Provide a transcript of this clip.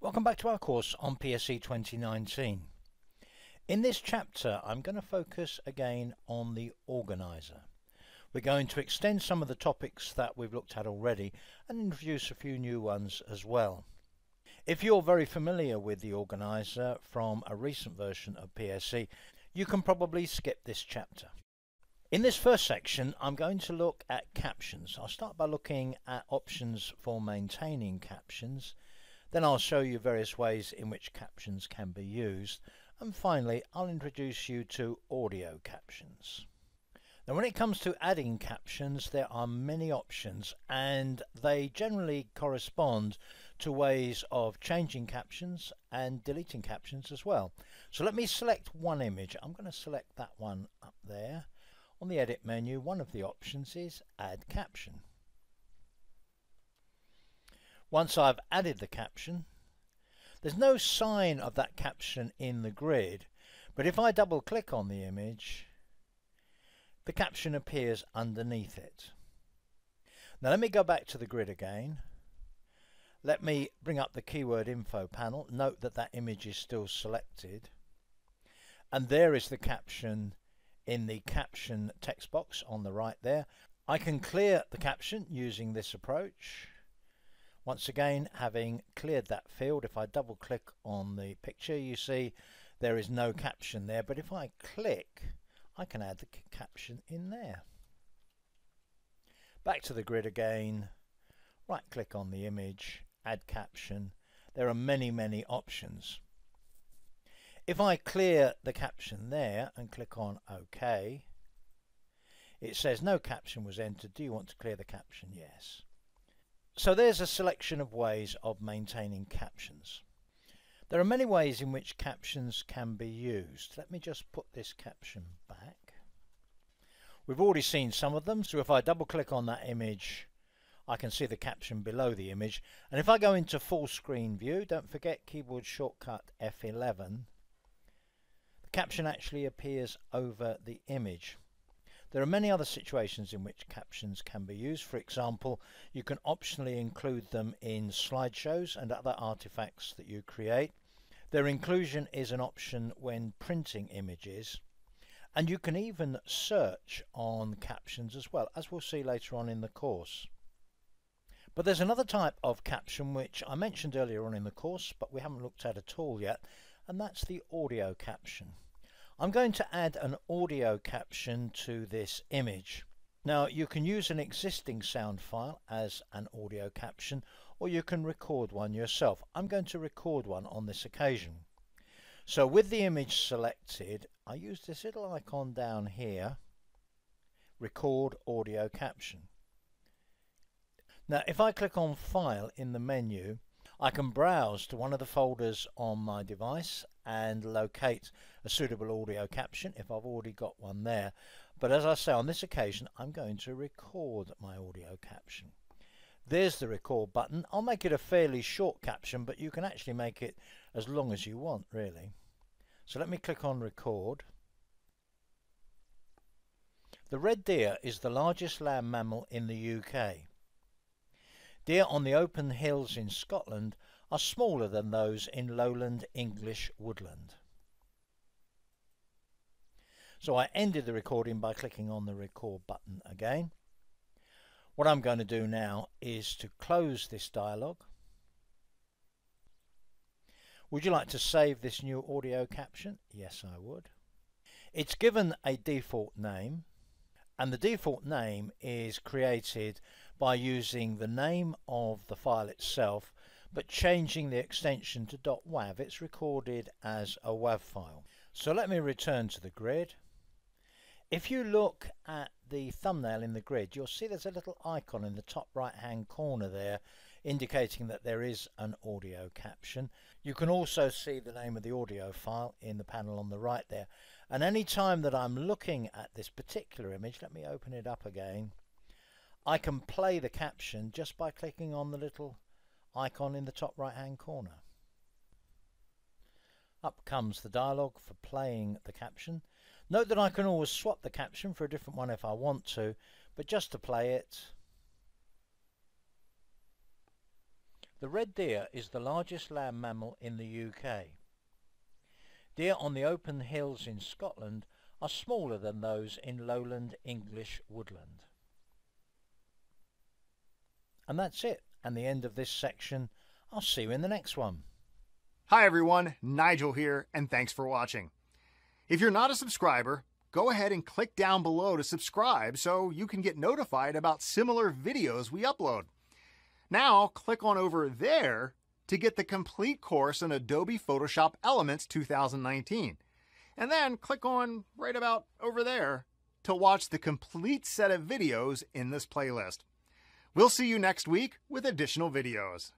Welcome back to our course on PSE 2019. In this chapter I'm going to focus again on the organiser. We're going to extend some of the topics that we've looked at already and introduce a few new ones as well. If you're very familiar with the organiser from a recent version of PSE, you can probably skip this chapter. In this first section I'm going to look at captions. I'll start by looking at options for maintaining captions then I'll show you various ways in which captions can be used. And finally, I'll introduce you to audio captions. Now when it comes to adding captions, there are many options and they generally correspond to ways of changing captions and deleting captions as well. So let me select one image. I'm going to select that one up there. On the edit menu, one of the options is add caption. Once I've added the caption, there's no sign of that caption in the grid, but if I double click on the image, the caption appears underneath it. Now let me go back to the grid again. Let me bring up the keyword info panel. Note that that image is still selected. And there is the caption in the caption text box on the right there. I can clear the caption using this approach. Once again, having cleared that field, if I double click on the picture, you see there is no caption there, but if I click, I can add the caption in there. Back to the grid again, right click on the image, add caption. There are many, many options. If I clear the caption there and click on OK, it says no caption was entered. Do you want to clear the caption? Yes. So there's a selection of ways of maintaining captions. There are many ways in which captions can be used. Let me just put this caption back. We've already seen some of them, so if I double click on that image I can see the caption below the image and if I go into full screen view, don't forget keyboard shortcut F11, the caption actually appears over the image. There are many other situations in which captions can be used. For example, you can optionally include them in slideshows and other artifacts that you create. Their inclusion is an option when printing images. And you can even search on captions as well, as we'll see later on in the course. But there's another type of caption which I mentioned earlier on in the course, but we haven't looked at at all yet, and that's the audio caption. I'm going to add an audio caption to this image. Now you can use an existing sound file as an audio caption or you can record one yourself. I'm going to record one on this occasion. So with the image selected I use this little icon down here record audio caption. Now if I click on file in the menu I can browse to one of the folders on my device and locate a suitable audio caption if I've already got one there. But as I say, on this occasion, I'm going to record my audio caption. There's the record button. I'll make it a fairly short caption, but you can actually make it as long as you want, really. So let me click on record. The red deer is the largest land mammal in the UK. Deer on the open hills in Scotland are smaller than those in lowland English woodland. So I ended the recording by clicking on the record button again. What I'm going to do now is to close this dialog. Would you like to save this new audio caption? Yes, I would. It's given a default name and the default name is created by using the name of the file itself but changing the extension to .wav. It's recorded as a WAV file. So let me return to the grid. If you look at the thumbnail in the grid, you'll see there's a little icon in the top right hand corner there indicating that there is an audio caption. You can also see the name of the audio file in the panel on the right there. And any time that I'm looking at this particular image, let me open it up again, I can play the caption just by clicking on the little icon in the top right hand corner. Up comes the dialog for playing the caption. Note that I can always swap the caption for a different one if I want to, but just to play it, The red deer is the largest land mammal in the UK. Deer on the open hills in Scotland are smaller than those in lowland English woodland. And that's it, and the end of this section. I'll see you in the next one. Hi everyone, Nigel here, and thanks for watching. If you're not a subscriber, go ahead and click down below to subscribe so you can get notified about similar videos we upload. Now, click on over there to get the complete course in Adobe Photoshop Elements 2019. And then click on right about over there to watch the complete set of videos in this playlist. We'll see you next week with additional videos.